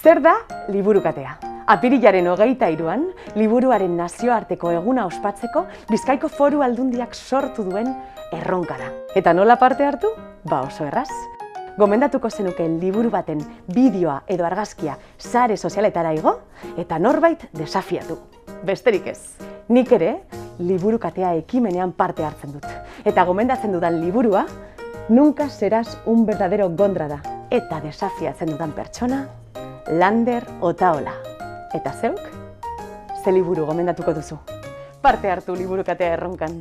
Zer da liburukatea? Apirilaren hogeita iruan, liburuaren nazioarteko eguna ospatzeko Bizkaiko foru aldundiak sortu duen erronka da. Eta nola parte hartu? Ba oso erraz. Gomendatuko zenuke liburu baten bideoa edo argazkia sare sozialetara igo eta norbait desafiatu. Besterik ez. Nik ere, liburukatea ekimenean parte hartzen dut. Eta gomendatzen dudan liburua, Nunca serás un verdadero gondra da. Eta desafiatzen dudan pertsona, Lander Otaola. Eta zeuk, ze liburu gomendatuko duzu. Parte hartu liburukatea erronkan.